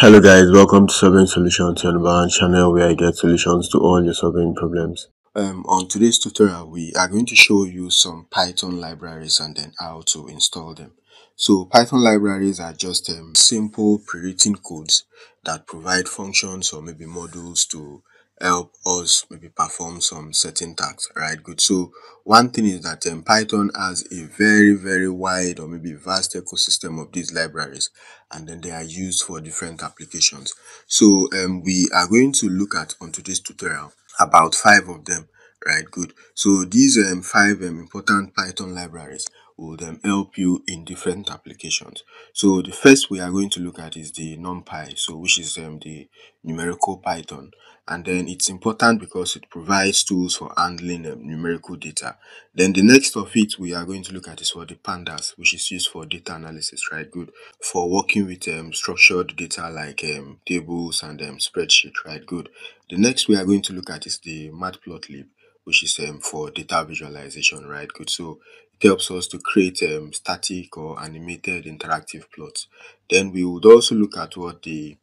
Hello guys, welcome to Surveying Solutions, your number channel where I get solutions to all your solving problems. Um, on today's tutorial, we are going to show you some Python libraries and then how to install them. So Python libraries are just um, simple pre-written codes that provide functions or maybe modules to help us maybe perform some certain tasks, right? Good. So one thing is that um, Python has a very, very wide or maybe vast ecosystem of these libraries, and then they are used for different applications. So um, we are going to look at on today's tutorial about five of them, right? Good. So these um, five um, important Python libraries will um, help you in different applications. So the first we are going to look at is the NumPy, so which is um, the numerical Python and then it's important because it provides tools for handling um, numerical data. Then the next of it we are going to look at is for the pandas, which is used for data analysis, right? Good for working with um, structured data like um, tables and um, spreadsheet, right? Good. The next we are going to look at is the matplotlib, which is um, for data visualization, right? Good. So it helps us to create um, static or animated interactive plots. Then we would also look at what the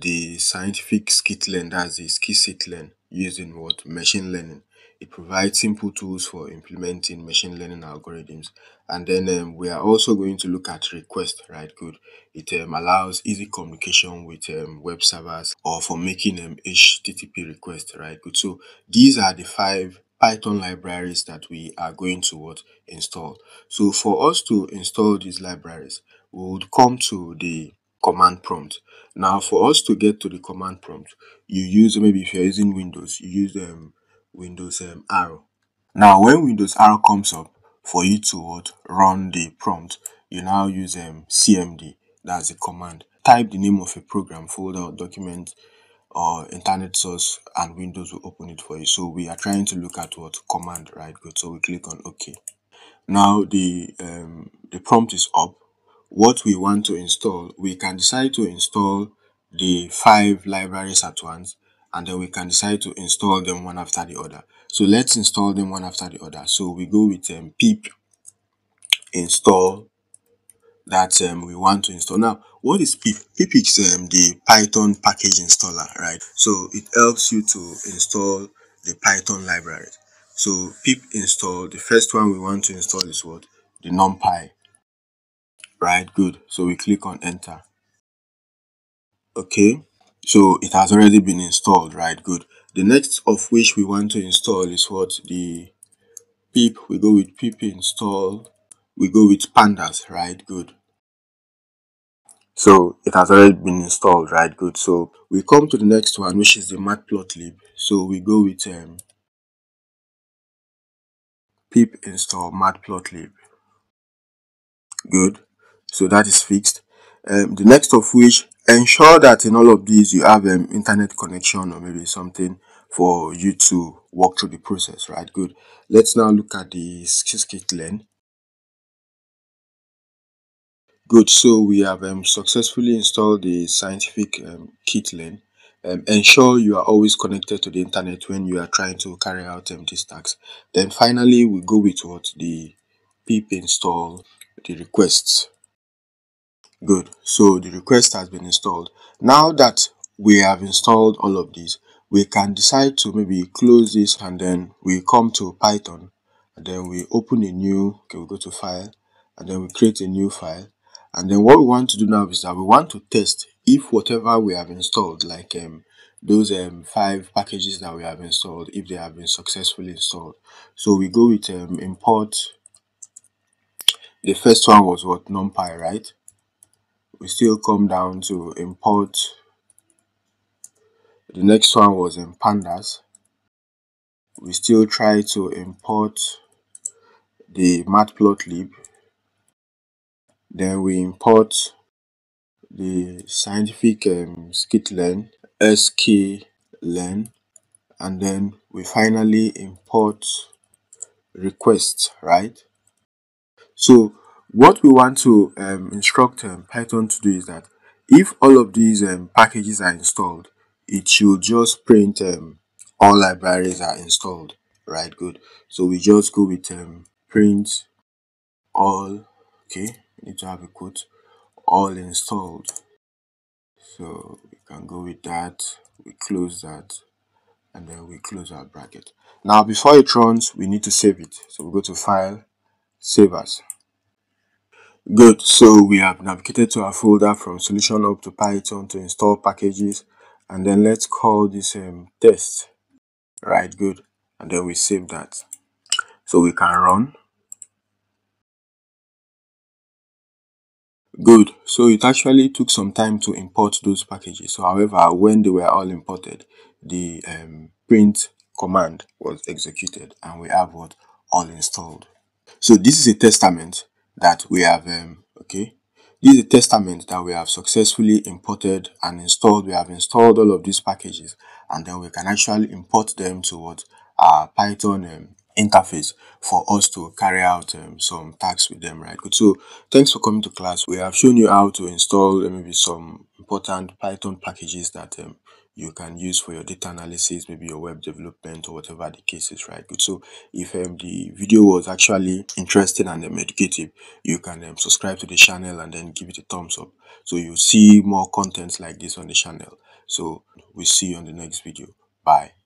the scientific skitlearn, that's the skitlearn used in what machine learning. It provides simple tools for implementing machine learning algorithms. And then um, we are also going to look at request, right? Good. It um, allows easy communication with um, web servers or for making um, HTTP requests, right? Good. So these are the five Python libraries that we are going to what install. So for us to install these libraries, we would come to the command prompt. Now for us to get to the command prompt, you use maybe if you're using Windows, you use um, Windows um, arrow. Now when Windows arrow comes up, for you to what, run the prompt, you now use um, cmd, that's the command. Type the name of a program, folder document or internet source and Windows will open it for you. So we are trying to look at what command, right? Good. So we click on OK. Now the um, the prompt is up what we want to install, we can decide to install the five libraries at once and then we can decide to install them one after the other. So let's install them one after the other. So we go with um, pip install that um, we want to install. Now, what is pip? Pip is um, the Python package installer, right? So it helps you to install the Python library. So pip install, the first one we want to install is what? The NumPy right? Good. So we click on enter. Okay. So it has already been installed right? Good. The next of which we want to install is what? The pip. We go with pip install. We go with pandas right? Good. So it has already been installed right? Good. So we come to the next one which is the matplotlib. So we go with um, pip install matplotlib. Good so that is fixed. Um, the next of which ensure that in all of these you have an um, internet connection or maybe something for you to walk through the process right? Good. Let's now look at the skitlearn good. So we have um, successfully installed the scientific um, kitlearn um, ensure you are always connected to the internet when you are trying to carry out um, these tasks then finally we go with what the pip install the requests Good. So the request has been installed. Now that we have installed all of these, we can decide to maybe close this and then we come to Python and then we open a new, okay, we go to file and then we create a new file. And then what we want to do now is that we want to test if whatever we have installed, like um, those um, five packages that we have installed, if they have been successfully installed. So we go with um, import. The first one was what NumPy, right? We still come down to import. The next one was in pandas. We still try to import the matplotlib. Then we import the scientific um, skitlearn sklearn and then we finally import request right? So what we want to um, instruct um, Python to do is that if all of these um, packages are installed, it should just print um, all libraries are installed, right? Good. So we just go with um, print all, okay, we need to have a quote, all installed. so we can go with that we close that and then we close our bracket now before it runs we need to save it so we go to file save as good. So we have navigated to our folder from solution up to python to install packages and then let's call this um, test. Right good. And then we save that. So we can run. Good. So it actually took some time to import those packages. So however when they were all imported the um, print command was executed and we have what? All installed. So this is a testament that we have um, okay? This is a testament that we have successfully imported and installed we have installed all of these packages and then we can actually import them to what our python um, interface for us to carry out um, some tasks with them right? So thanks for coming to class. We have shown you how to install uh, maybe some important python packages that um, you can use for your data analysis maybe your web development or whatever the case is right? Good. So if um, the video was actually interesting and um, educative you can um, subscribe to the channel and then give it a thumbs up. So you see more content like this on the channel. So we we'll see you on the next video. Bye